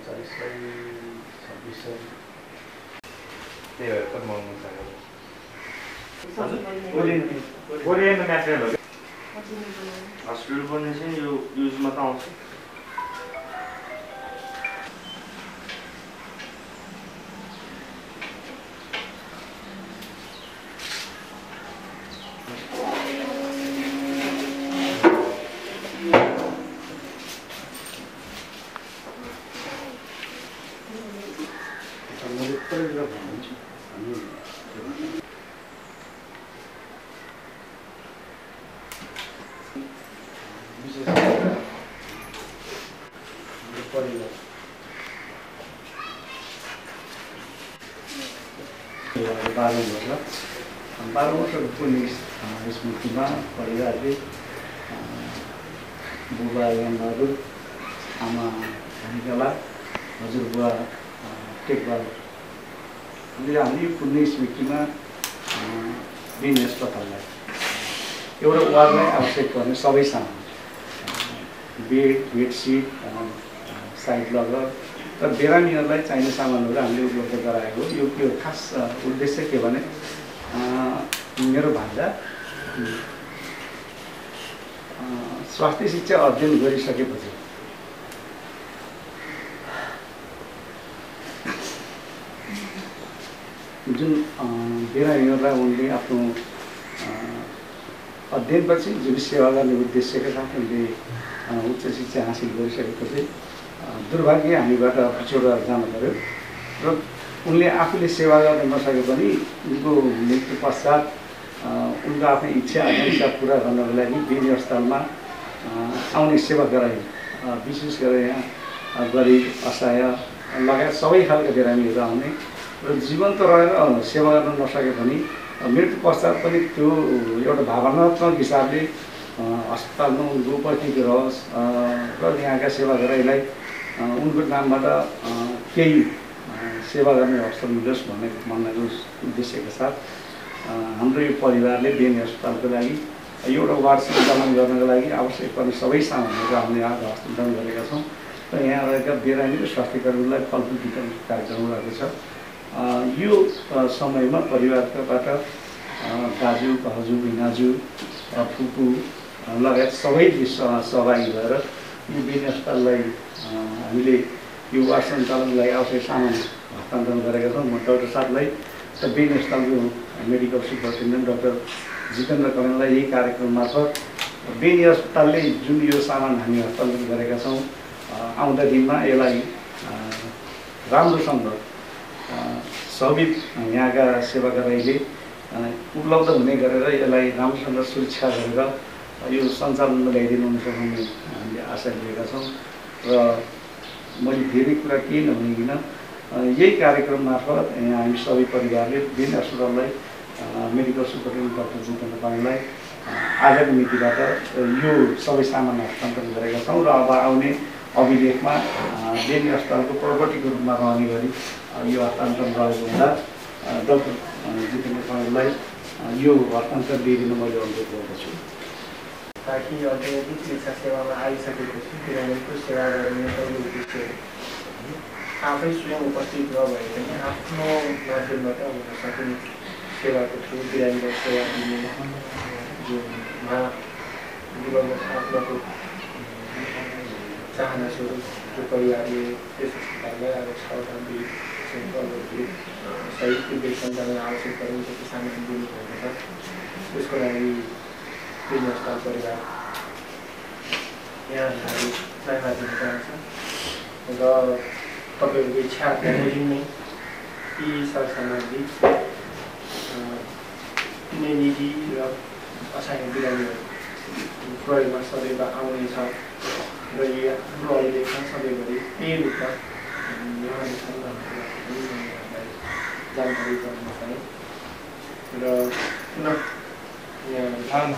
अडचालिस सय छब्बिस सय त्यही भएर पनि महँगो छ कोरियन म्याटेरियल हो हस्पिटल पनि चाहिँ यो युजमा त आउँछ मैले प्रयोग गरेर भन्छु हामी बाह्र वर्ष बाह्र वर्षको स्मृतिमा परिवारले बुबा एमबहादुर आमा धनिकला हजुरबुवा टेकबाल हामीले पुण्य स्मृतिमा दिने अस्पताललाई एउटा वार्डलाई आवश्यक पर्ने सबै सामान बेड बेडसिट साइड लगर र बिरामीहरूलाई चाहिने सामानहरू हामीले उपलब्ध गराएको यो त्यो खास उद्देश्य के भने मेरो भान्जा स्वास्थ्य शिक्षा अध्ययन गरिसकेपछि जुन बिरामीहरूलाई उनले आफ्नो अध्ययनपछि जुन सेवा गर्ने उद्देश्यका साथ उनले उच्च शिक्षा हासिल गरिसकेपछि दुर्भाग्य हामीबाट पिछोडेर जानु पऱ्यो र उनले आफूले सेवा गर्न नसके पनि उनको मृत्यु पश्चात उनको आफ्नो इच्छा आकाङ्क्षा पुरा गर्नको लागि बेनी अस्पतालमा आउने सेवा गराइयो अ, विशेष गरेर यहाँ गरिब असहाय लगायत सबै खालका बिरामीहरू आउने। जीवन्त रहेर सेवा गर्न नसके पनि मृत्यु पश्चात पनि त्यो एउटा भावनात्मक हिसाबले अस्पतालमा उनको उपस्थिति रहोस् र यहाँका सेवा गराइलाई अ, उनको नामबाट केही सेवा गर्ने अवसर मिलोस् भन्ने भन्नको उद्देश्यका साथ हाम्रो यो परिवारले बेनी अस्पतालको लागि एउटा वार्ड सञ्चालन गर्नको लागि आवश्यक पर्ने सबै सामानहरू हामीले आज हस्तान्तरण गरेका छौँ। र यहाँ रहेका बिरामी र स्वास्थ्यकर्मीलाई फलफुल वितरण कार्यक्रम रहेको छ यो समयमा परिवारकाबाट दाजु भाउजू भिनाजु फुपू लगायत सबैले सहभागी भएर यो अ, हामीले यो वार्ड सञ्चालनको लागि आवश्यक सामान हस्तान्तरण गरेका छौँ। म डाक्टर साहबलाई र अस्पतालको मेडिकल सुपरिन्टेन्डेन्ट डाक्टर जितेन्द्र कमललाई यही कार्यक्रम मार्फत बेनी अस्पतालले जुन यो सामान हामी हस्तान्तरण गरेका छौँ आउँदा दिनमा यसलाई राम्रोसँग सबै यहाँका सेवाकर्मीले उपलब्ध हुने गरेर यसलाई राम्रोसँग सुरक्षा गरेर यो सञ्चालनमा ल्याइदिनु भन्ने हामीले आशा लिएका छौँ। र मैले धेरै कुरा केही नभनिकन यही कार्यक्रम मार्फत हामी सबै परिवारले बेनी अस्पताललाई मेडिकल सुपरिन्टेन्डेन्ट डाक्टर जितेन्द्र पाण्डेलाई अ, आजको मितिबाट यो सबै सामान हस्तान्तरण गरेका छौँ र अब आउने अभिलेखमा बेनी अस्पतालको प्रपर्टीको रूपमा रहने गरी यो हस्तान्तरण रहेको हुँदा डाक्टर जितेन्द्र अ, यो हस्तान्तरण दिइदिन मैले अनुरोध गर्दछु। ताकि औद्योगिक चिकित्सा सेवामा आइसकेपछि बिरामीको सेवा गर्ने पहिलो उद्देश्य आफै स्वयं उपस्थित नभए पनि आफ्नो माध्यमबाट हुन सक्ने सेवाको थ्रु बिरामीलाई सेवा दिने जुन उहाँ चाहना स्वरूप जो परिवारले त्यस अस्पताललाई अब त्यो छ त्यसको लागि परिवार यहाँहरू सहायता दिन चाहन्छ र तपाईँहरूको यी सरसामग्री अ, कुनै निजी र असहाय बिरामीहरू प्रयोगमा सदैव आउनेछ र यो हाम्रो अहिलेका सधैँभरि त्यही रूपमा जानकारी गराउन चाहेँ र पुनः यहाँ।